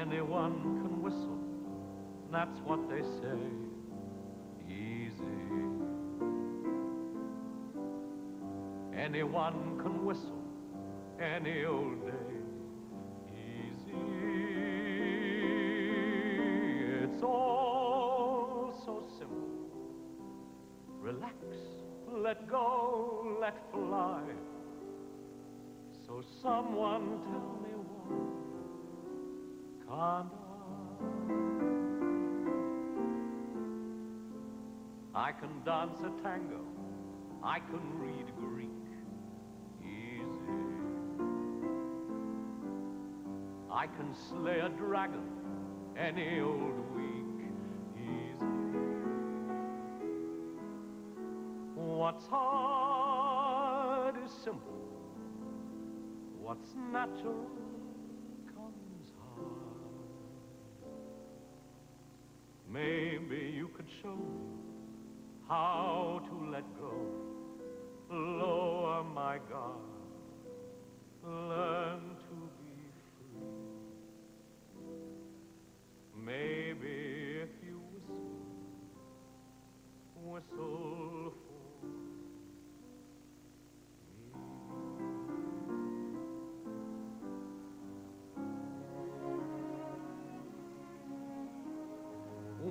Anyone can whistle, that's what they say. Easy. Anyone can whistle any old day. Easy. It's all so simple. Relax, let go, let fly. So someone tell me why I can dance a tango, I can read Greek, easy. I can slay a dragon any old week, easy. What's hard is simple. What's natural Maybe you could show me how to let go. Lower my guard.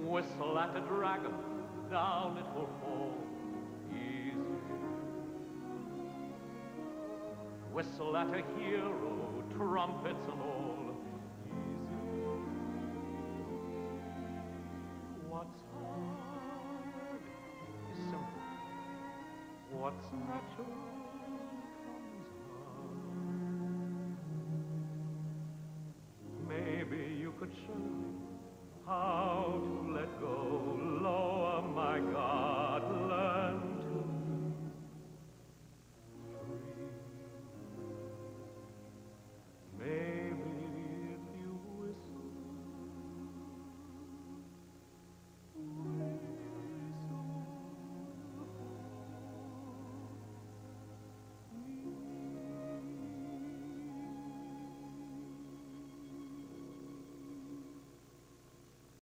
Whistle at a dragon, down it will fall easy. Whistle at a hero, trumpets and all easy. What's hard is simple. What's natural